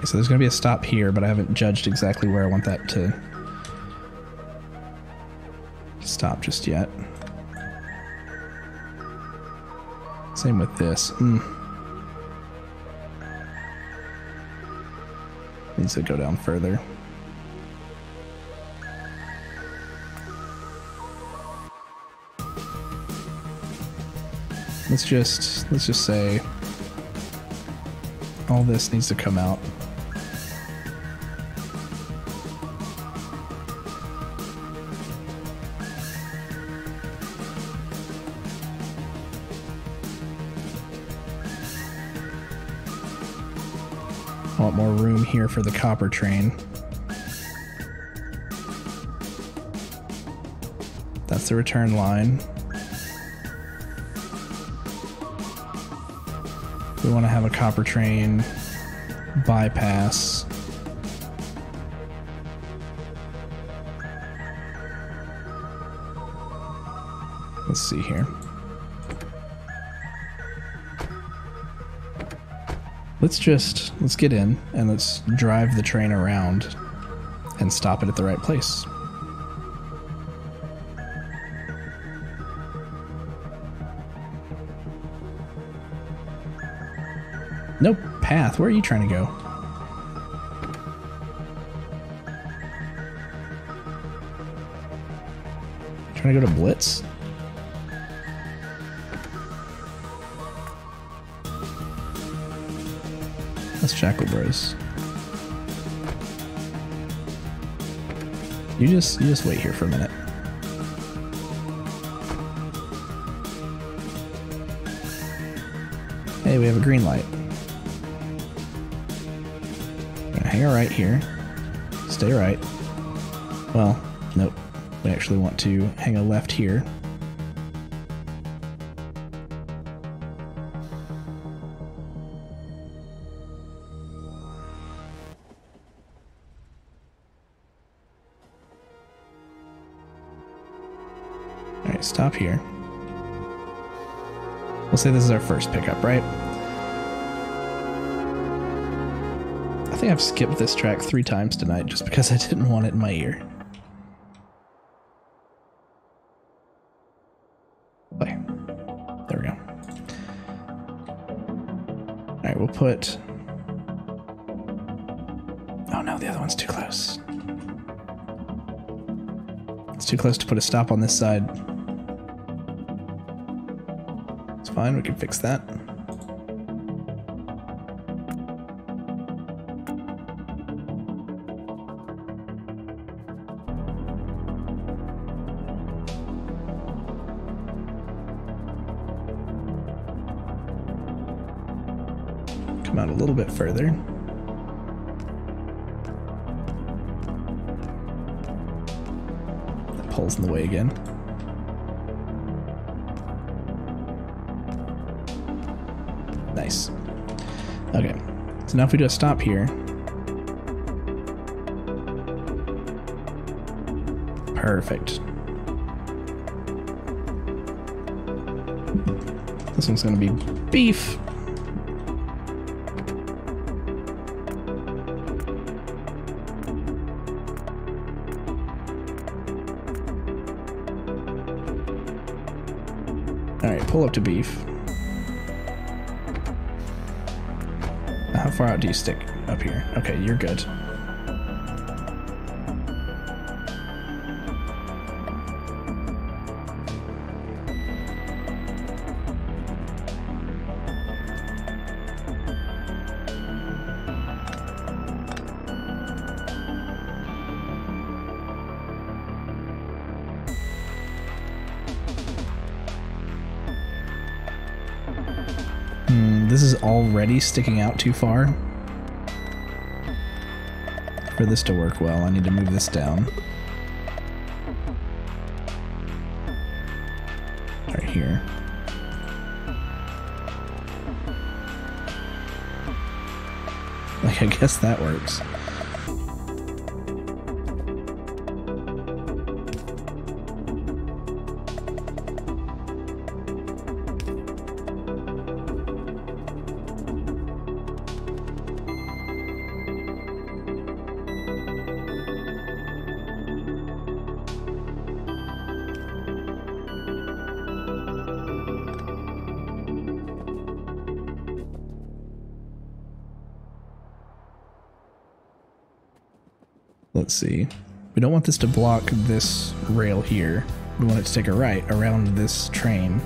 Okay, so there's going to be a stop here, but I haven't judged exactly where I want that to stop just yet. Same with this. Mm. Needs to go down further. Let's just let's just say all this needs to come out. Here for the copper train. That's the return line. We want to have a copper train bypass. Let's see here. Let's just, let's get in and let's drive the train around and stop it at the right place. No path. Where are you trying to go? Trying to go to Blitz? That's Jackal Bros. You just you just wait here for a minute. Hey, we have a green light. Hang right here. Stay right. Well, nope. We actually want to hang a left here. Here. We'll say this is our first pickup, right? I think I've skipped this track three times tonight just because I didn't want it in my ear. There we go. Alright, we'll put... Oh no, the other one's too close. It's too close to put a stop on this side. Fine, we can fix that. Now if we do a stop here. Perfect. This one's gonna be beef. Alright, pull up to beef. How far out do you stick up here? Okay, you're good. Already sticking out too far. For this to work well, I need to move this down. Right here. Like, I guess that works. Let's see. We don't want this to block this rail here. We want it to take a right around this train.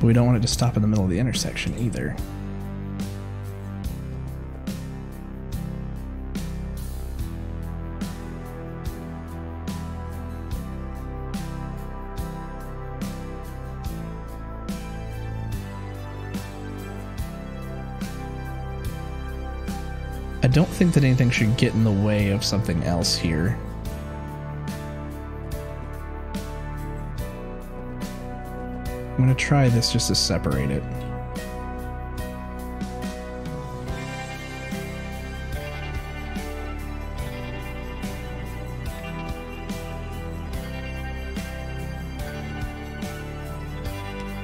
But we don't want it to stop in the middle of the intersection either. Don't think that anything should get in the way of something else here. I'm going to try this just to separate it.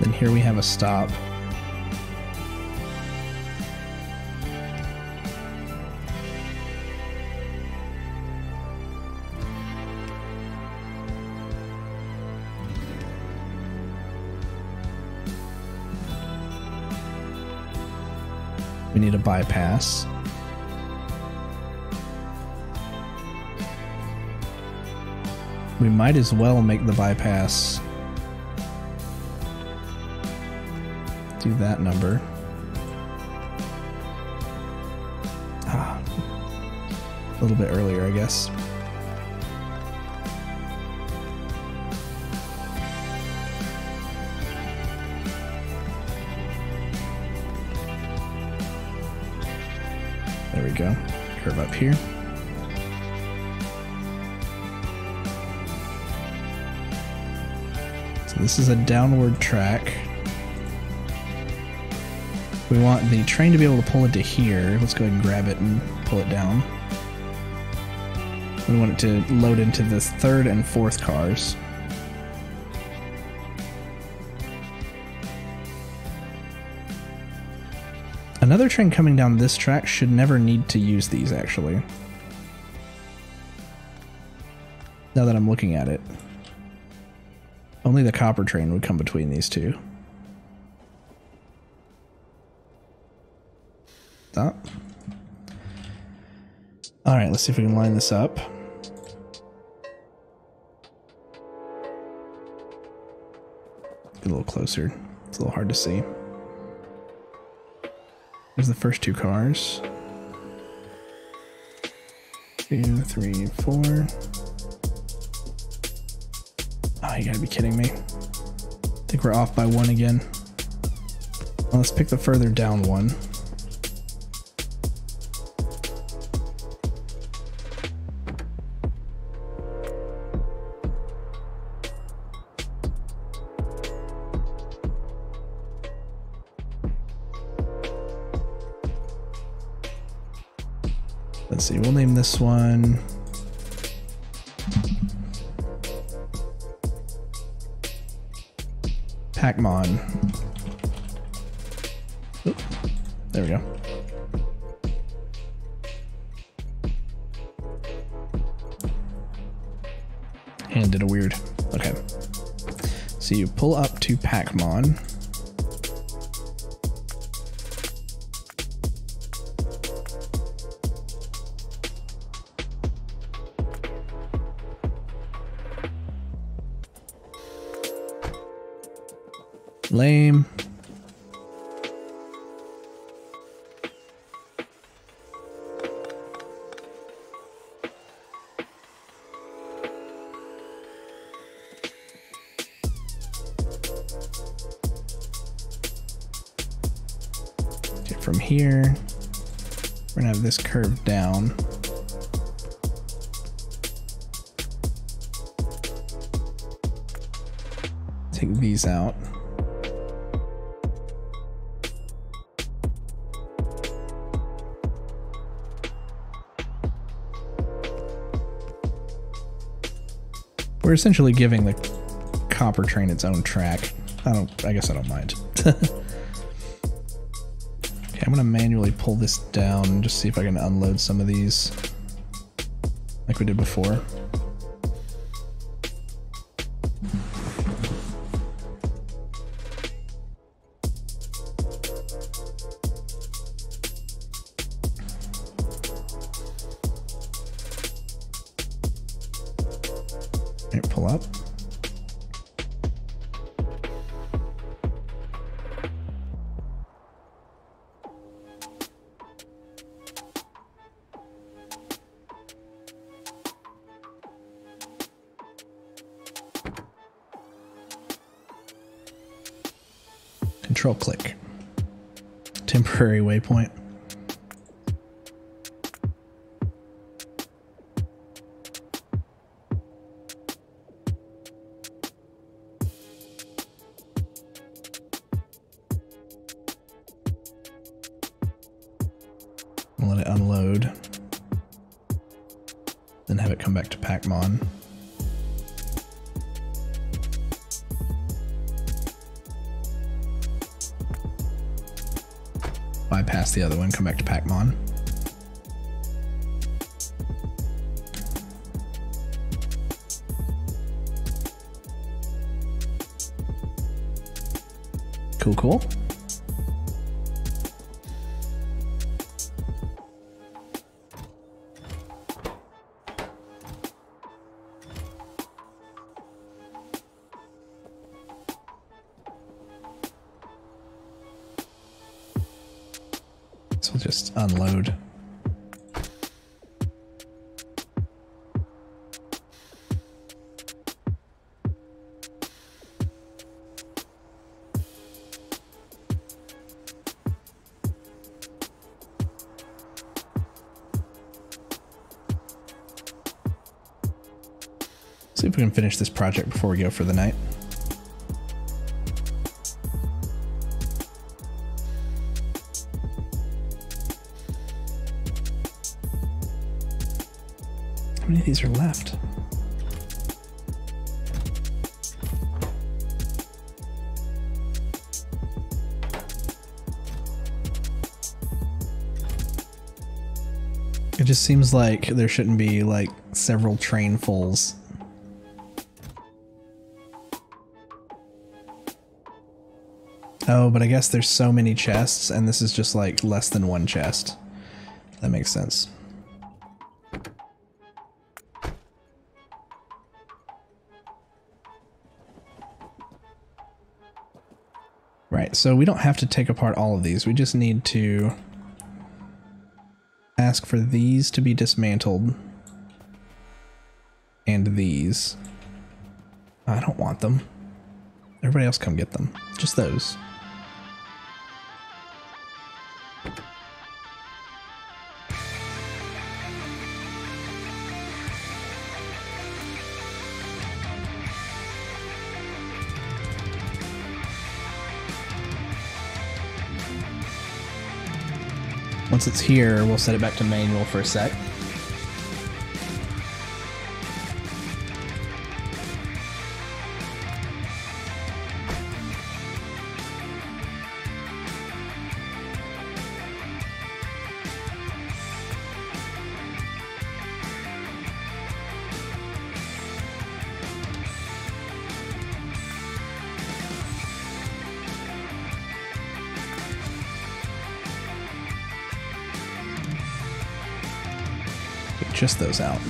Then here we have a stop. Need a bypass. We might as well make the bypass do that number. Ah, a little bit earlier, I guess. We go. Curve up here. So this is a downward track. We want the train to be able to pull into here. Let's go ahead and grab it and pull it down. We want it to load into the third and fourth cars. Another train coming down this track should never need to use these, actually. Now that I'm looking at it. Only the copper train would come between these two. Stop. Alright, let's see if we can line this up. Get a little closer. It's a little hard to see. There's the first two cars. Two, three, four. Oh, you gotta be kidding me. I think we're off by one again. Well, let's pick the further down one. This one. Pacmon. There we go. And did a weird. Okay. So you pull up to Pacmon. Lame. We're essentially giving the copper train its own track. I don't, I guess I don't mind. okay, I'm gonna manually pull this down and just see if I can unload some of these like we did before. Up. Control click. Temporary waypoint. The other one, come back to Pacmon. Cool, cool. Just unload. See if we can finish this project before we go for the night. These are left? It just seems like there shouldn't be like several trainfuls. Oh, but I guess there's so many chests and this is just like less than one chest. That makes sense. Right, so we don't have to take apart all of these. We just need to ask for these to be dismantled. And these. I don't want them. Everybody else come get them. Just those. Once it's here, we'll set it back to manual for a sec. Those out.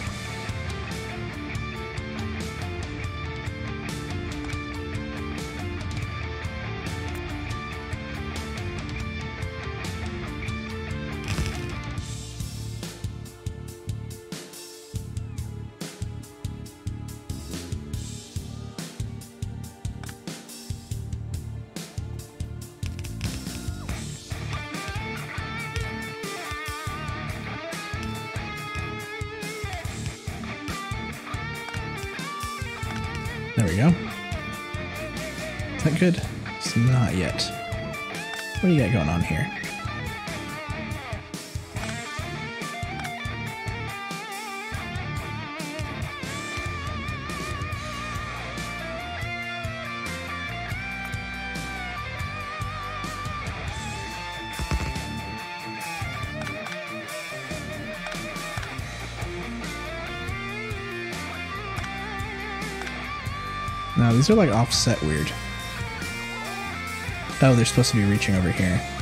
Good? It's not yet. What do you got going on here? No, these are like offset weird. Oh, they're supposed to be reaching over here.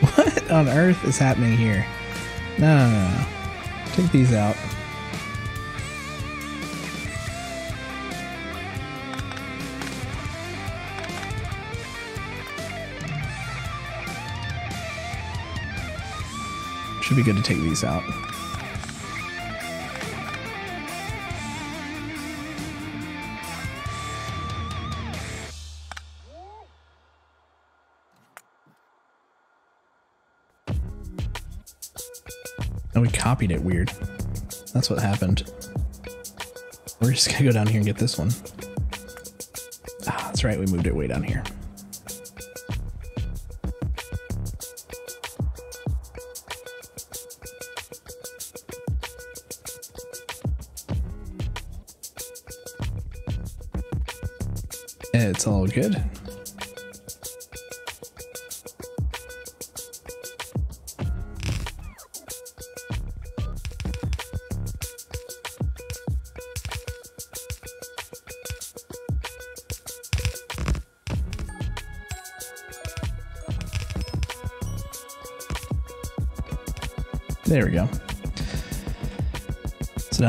What? On earth is happening here? No, no, no. Take these out. Should be good to take these out. Copied it weird. That's what happened. We're just gonna go down here and get this one. Ah, that's right, we moved it way down here. It's all good.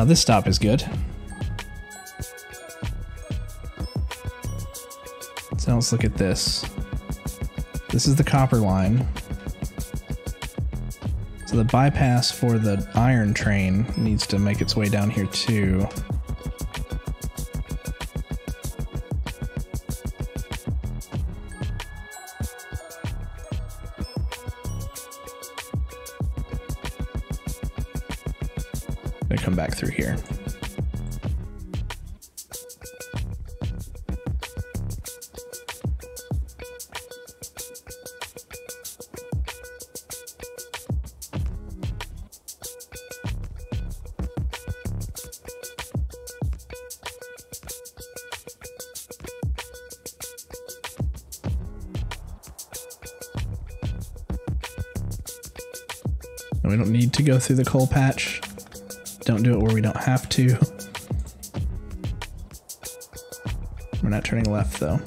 Now this stop is good. So let's look at this. This is the copper line. So the bypass for the iron train needs to make its way down here too. Through here. We don't need to go through the coal patch. Don't do it where we don't have to. We're not turning left though.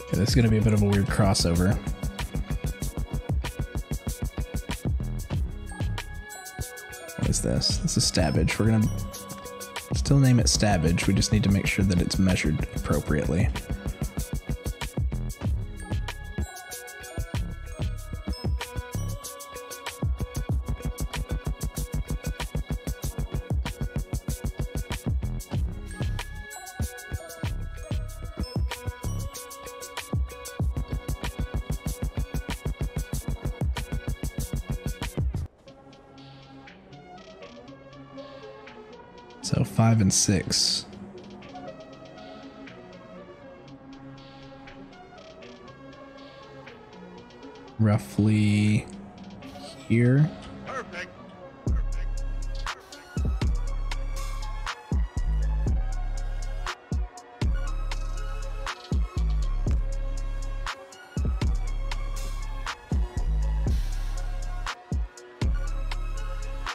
Okay, this is gonna be a bit of a weird crossover. What is this? This is Stabbage. We're gonna still name it Stabbage. We just need to make sure that it's measured appropriately. Five and six. Roughly here. Perfect.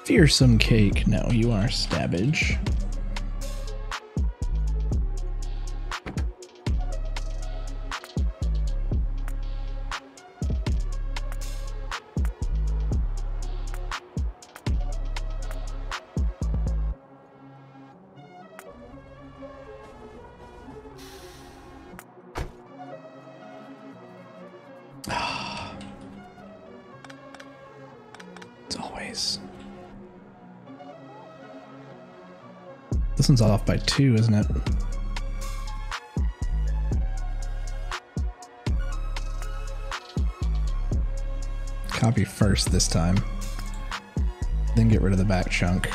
Fearsome cake. No, you are Stabbage. It's always. This one's off by two, isn't it? Copy first this time. Then get rid of the back chunk.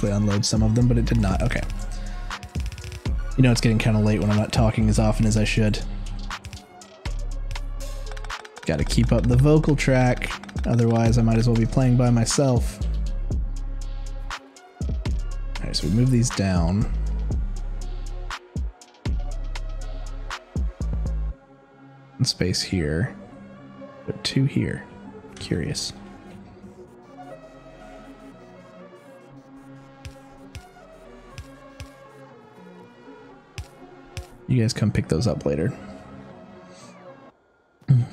Actually unload some of them, but it did not. Okay. You know, it's getting kind of late when I'm not talking as often as I should. Gotta keep up the vocal track, otherwise I might as well be playing by myself. Alright, so we move these down. And space here, but two here. Curious. You guys come pick those up later. The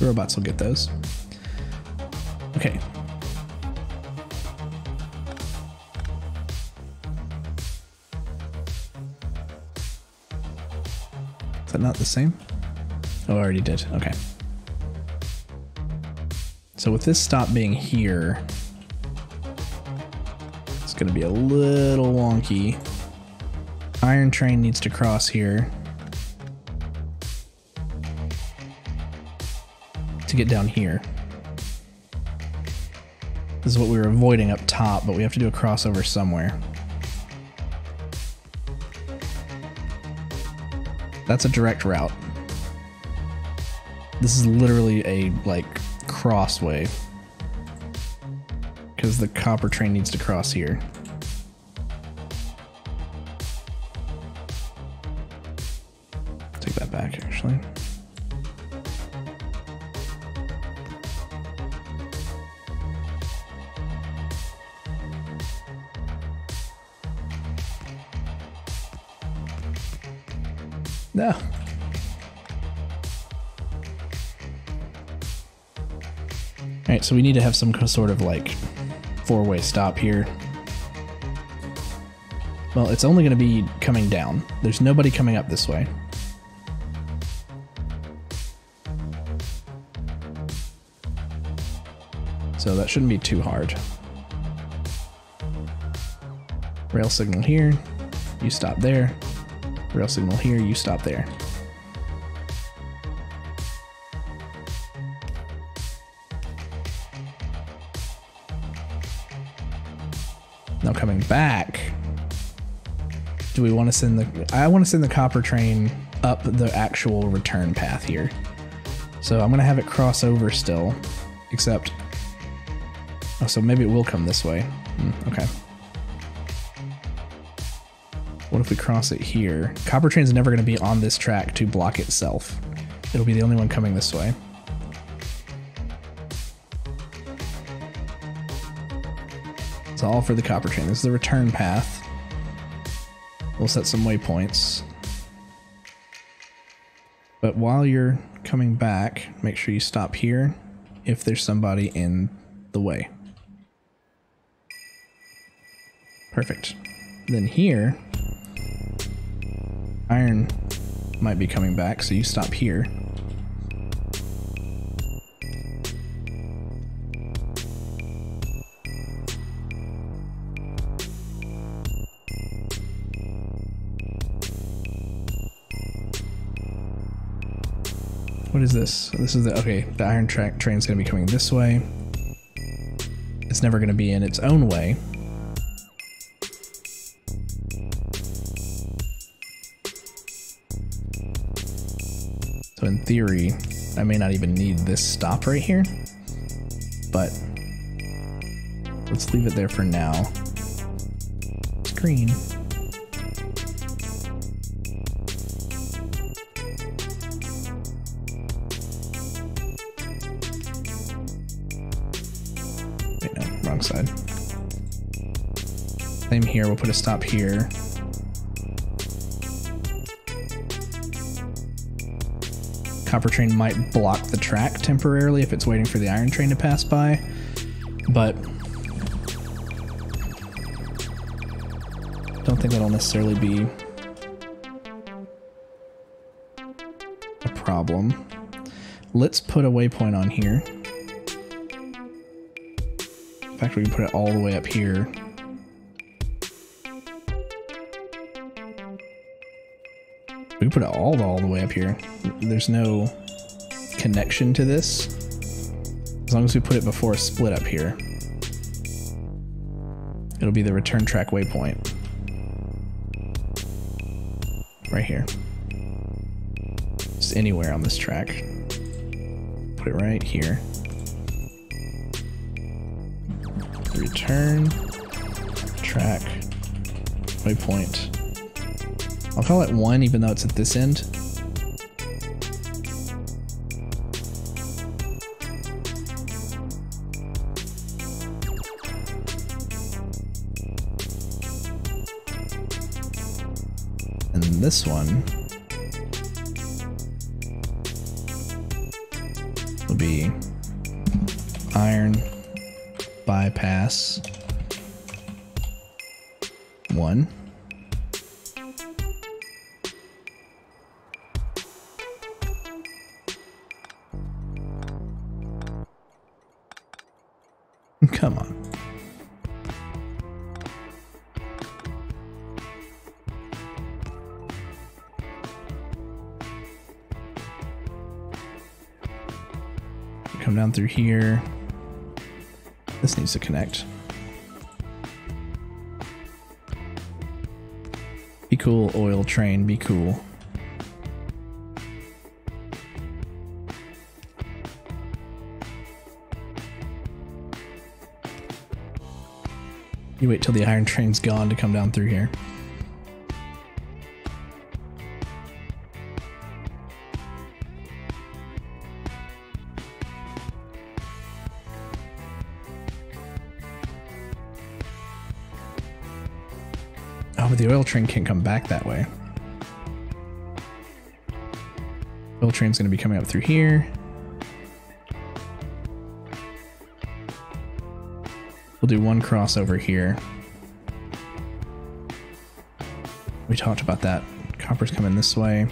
robots will get those. Okay. Is that not the same? Oh, I already did. Okay. So with this stop being here, it's going to be a little wonky. Iron train needs to cross here. To get down here. This is what we were avoiding up top, but we have to do a crossover somewhere. That's a direct route. This is literally a, like, crossway. Because the copper train needs to cross here. Take that back, actually. So we need to have some sort of like four-way stop here. Well, it's only going to be coming down. There's nobody coming up this way. So that shouldn't be too hard. Rail signal here, you stop there. Rail signal here, you stop there. Want to send the, I want to send the copper train up the actual return path here. So I'm going to have it cross over still, except, oh, so maybe it will come this way. Hmm, okay. What if we cross it here? Copper train's never going to be on this track to block itself. It'll be the only one coming this way. It's all for the copper train. This is the return path. We'll set some waypoints. But while you're coming back, make sure you stop here if there's somebody in the way. Perfect. Then here, iron might be coming back, so you stop here. What is this? This is the, okay, the iron track train's gonna be coming this way. It's never gonna be in its own way. So in theory, I may not even need this stop right here, but let's leave it there for now. Green. Wrong side. Same here, we'll put a stop here. Copper train might block the track temporarily if it's waiting for the iron train to pass by, but don't think that'll necessarily be a problem. Let's put a waypoint on here. In fact, we can put it all the way up here. We can put it all all the way up here. There's no connection to this. As long as we put it before a split up here. It'll be the return track waypoint. Right here. Just anywhere on this track. Put it right here. Return track waypoint. I'll call it one even though it's at this end. And this one will be iron bypass one. Come on. Come down through here. This needs to connect. Be cool, oil train, be cool. You wait till the iron train's gone to come down through here. Oh, but the oil train can't come back that way. Oil train's to be coming up through here. We'll do one crossover here. We talked about that. Copper's coming this way.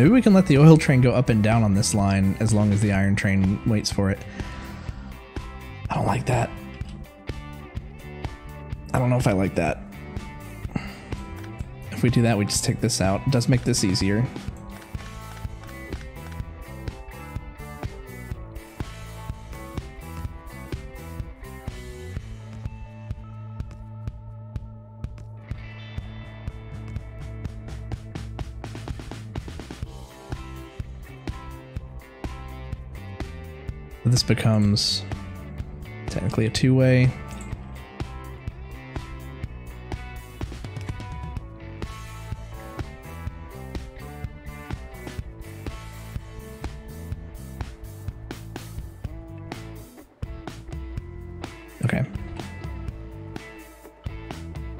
Maybe we can let the oil train go up and down on this line as long as the iron train waits for it. I don't like that. I don't know if I like that. If we do that, we just take this out. It does make this easier. Becomes technically a two-way. Okay.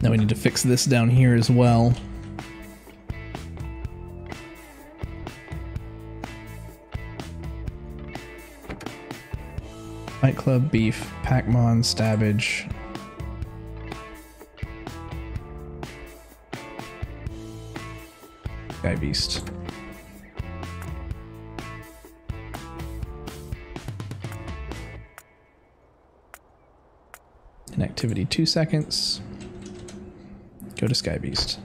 Now we need to fix this down here as well. Fight Club, Beef, Pacmon, Stabbage. Sky Beast. Inactivity two seconds. Go to Sky Beast.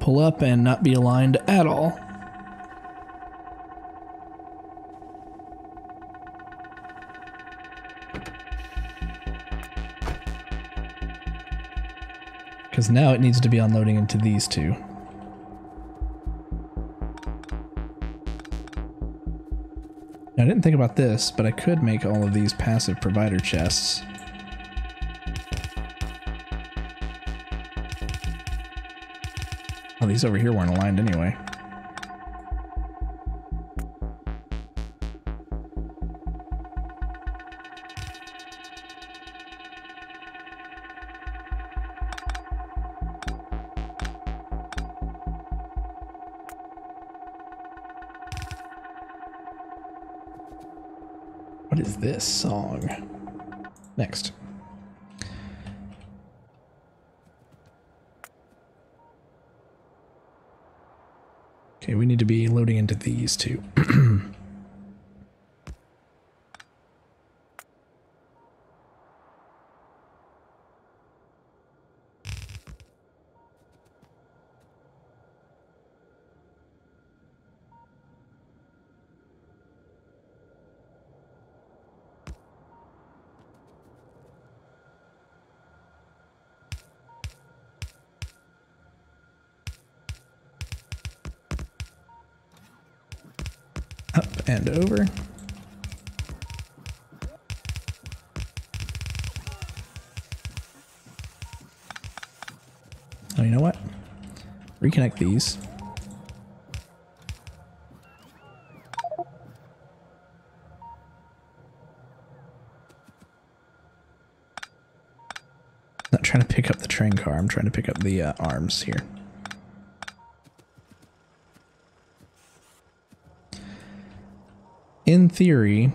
Pull up and not be aligned at all. Because now it needs to be unloading into these two. Now, I didn't think about this, but I could make all of these passive provider chests. Oh, these over here weren't aligned anyway. What is this song? Next. Okay, we need to be loading into these too. Over. Oh, you know what? Reconnect these. Not trying to pick up the train car. I'm trying to pick up the uh, arms here. in theory,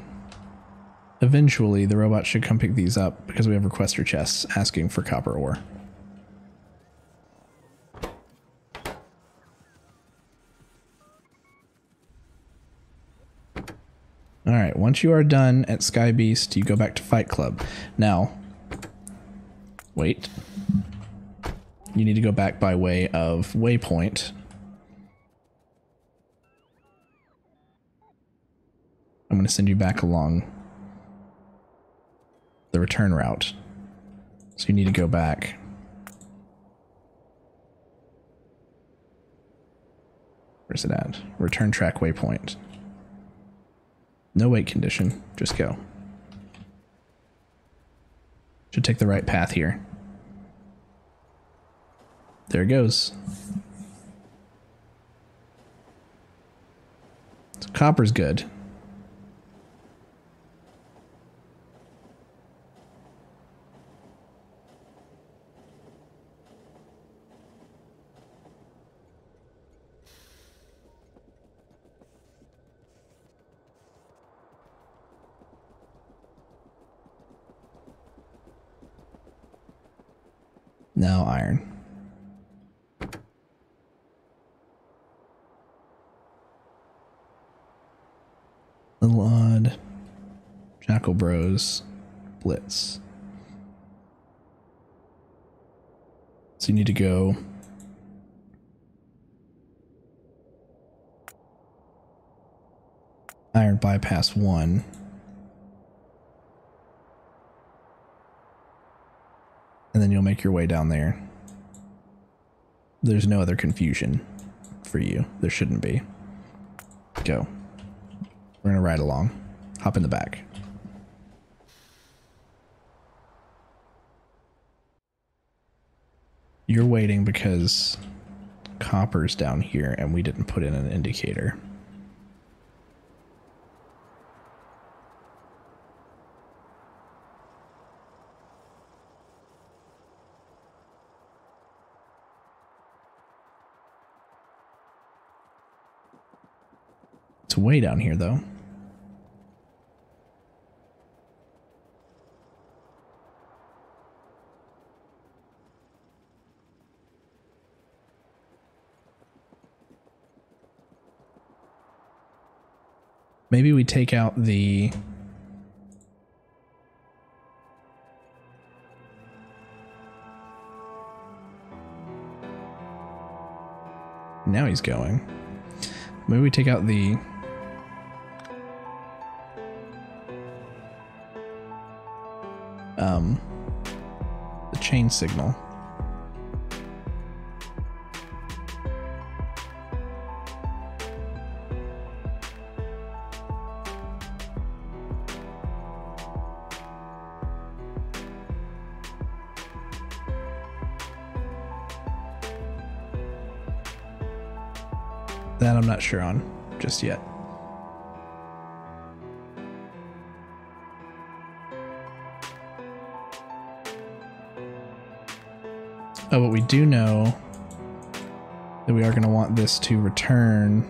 eventually the robot should come pick these up because we have requester chests asking for copper ore. All right, once you are done at Sky Beast, you go back to Fight Club. Now, wait. You need to go back by way of Waypoint going to send you back along the return route. So you need to go back. Where's it at? Return track waypoint. No wait condition. Just go. Should take the right path here. There it goes. So copper's good. Now iron. Little odd. Jackal Bros. Blitz. So you need to go iron bypass one. and then you'll make your way down there. There's no other confusion for you. There shouldn't be. Go. We're gonna ride along. Hop in the back. You're waiting because copper's down here and we didn't put in an indicator. Way down here, though. Maybe we take out the... Now he's going. Maybe we take out the um, the chain signal. That I'm not sure on just yet. Do know that we are going to want this to return.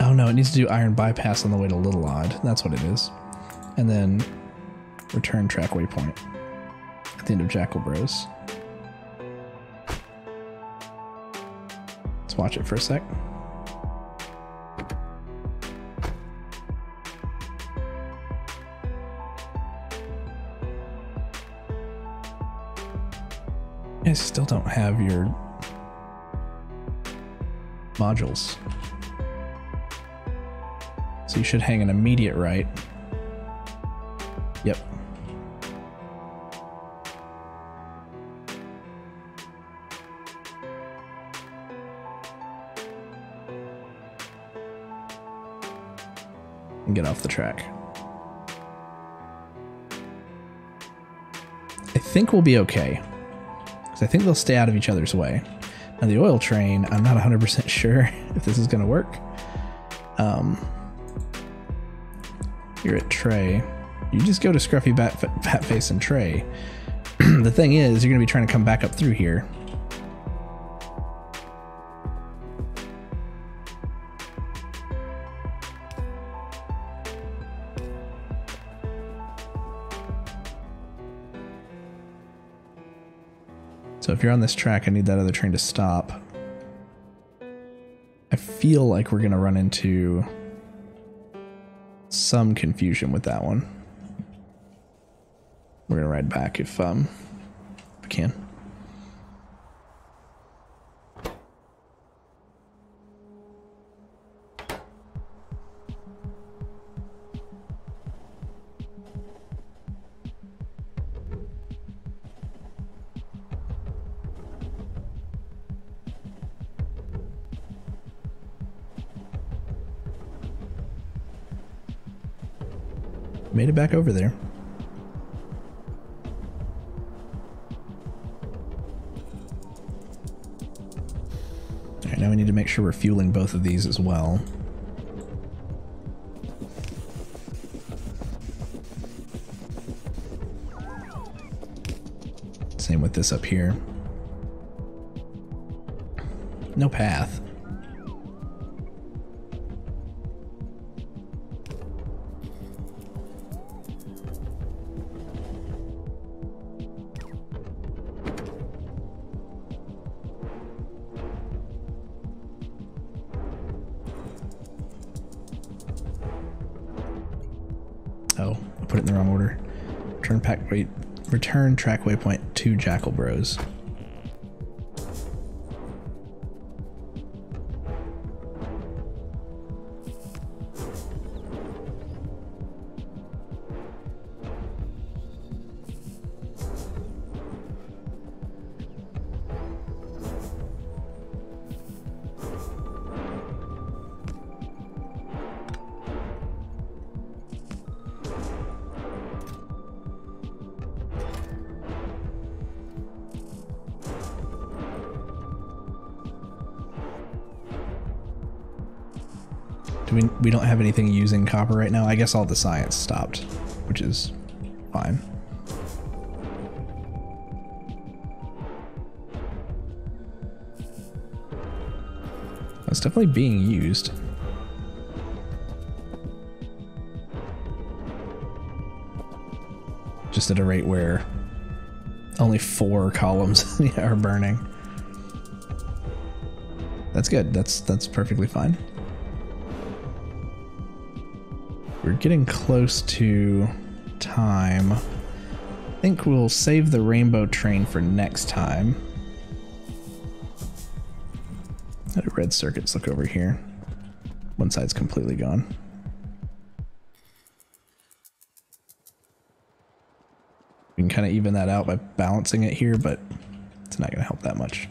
Oh no, it needs to do iron bypass on the way to Little Odd. That's what it is. And then return track waypoint. At the end of Jackal Bros. Let's watch it for a sec. I still don't have your modules. So you should hang an immediate right. Yep. And get off the track. I think we'll be okay. Because I think they'll stay out of each other's way. Now the oil train, I'm not 100% sure if this is going to work. Um, you're at Trey. You just go to Scruffy Bat, Bat Face and Trey. the thing is, you're going to be trying to come back up through here. So if you're on this track, I need that other train to stop. I feel like we're going to run into some confusion with that one. We're going to ride back if, um, back over there. Alright, now we need to make sure we're fueling both of these as well. Same with this up here. No path. Put it in the wrong order. Return pack wait return track waypoint to Jackal Bros. Have anything using copper right now? I guess all the science stopped, which is fine. It's definitely being used. Just at a rate where only four columns are burning. That's good. That's that's perfectly fine. We're getting close to time. I think we'll save the rainbow train for next time. How red circuits look over here? One side's completely gone. We can kind of even that out by balancing it here, but it's not going to help that much.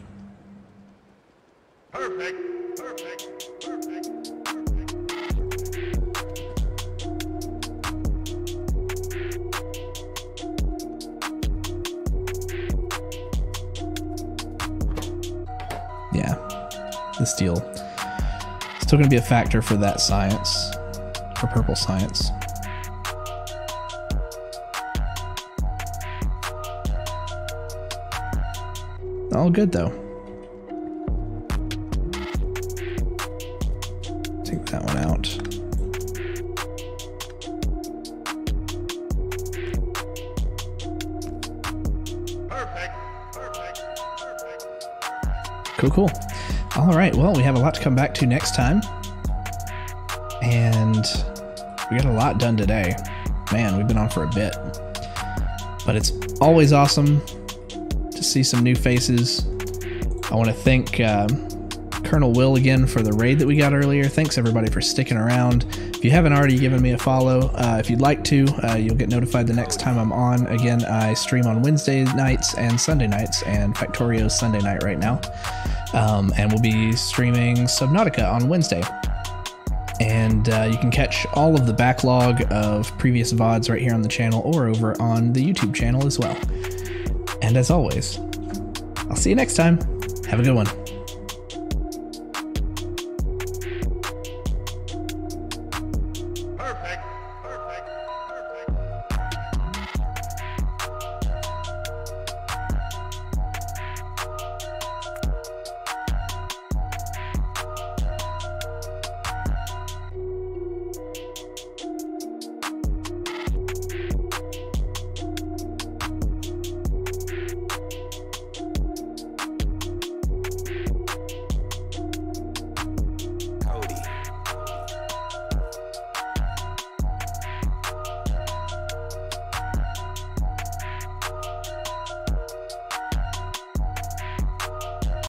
the steel. Still going to be a factor for that science, for purple science. All good though. Take that one out. Perfect. Perfect. Perfect. Cool, cool. All right. Well, we have a lot to come back to next time. And we got a lot done today. Man, we've been on for a bit. But it's always awesome to see some new faces. I want to thank um, Colonel Will again for the raid that we got earlier. Thanks everybody for sticking around. If you haven't already given me a follow, uh, if you'd like to, uh, you'll get notified the next time I'm on. Again, I stream on Wednesday nights and Sunday nights, and Factorio's Sunday night right now. Um, and we'll be streaming Subnautica on Wednesday. And uh, you can catch all of the backlog of previous VODs right here on the channel or over on the YouTube channel as well. And as always, I'll see you next time. Have a good one.